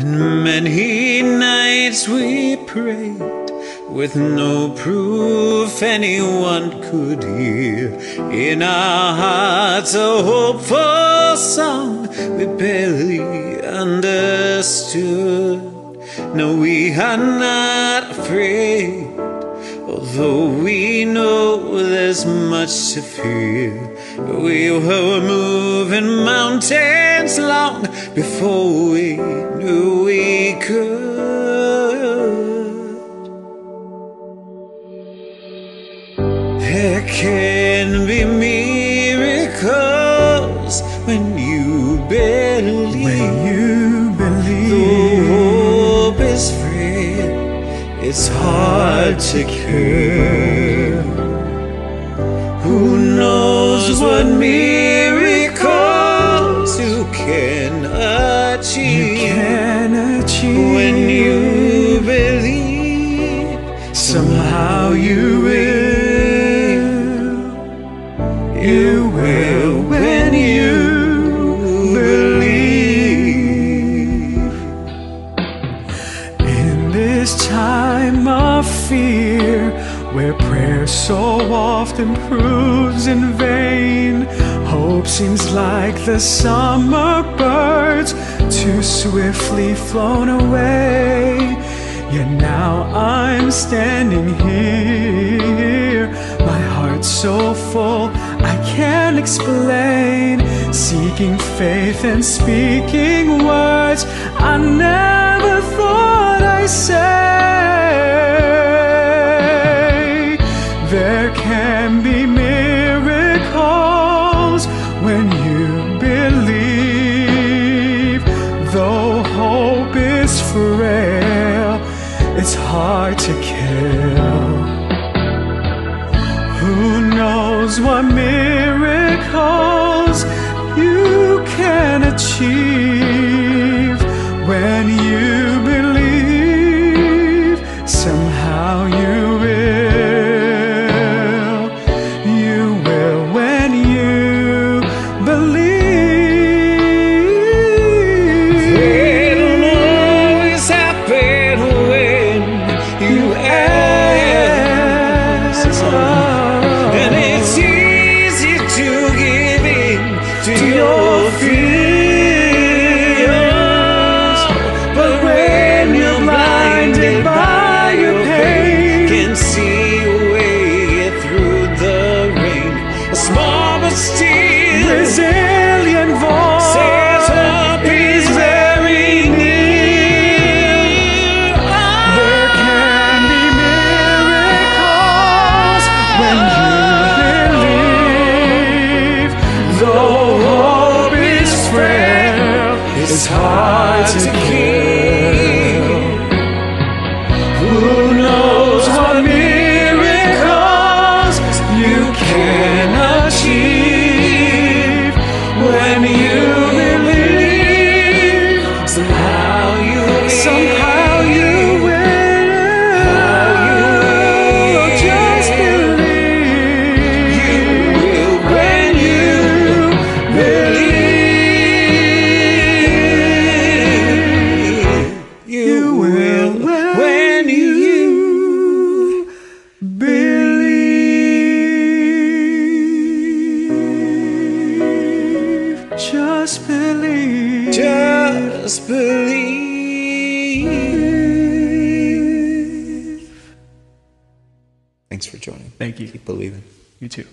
And many nights we prayed with no proof anyone could hear. In our hearts, a hopeful song we barely understood. No, we are not afraid, although we know there's much to fear. We were moving mountains long before we knew we could. There can be miracles when you believe. When you believe, hope is free. it's hard to cure. Who knows what miracles you can you can achieve. when you believe? somehow you will. You will when you This time of fear, where prayer so often proves in vain, hope seems like the summer birds too swiftly flown away. Yet now I'm standing here, my heart so full I can't explain. Seeking faith and speaking words I never thought I'd say. There can be miracles when you believe, though hope is frail, it's hard to kill. Who knows what miracles can A small but still Resilient voice says hope is very near. There can be miracles when you believe. Though hope is frail, it's hard to Just believe. just believe. Thanks for joining. Thank you. Keep believing. You too.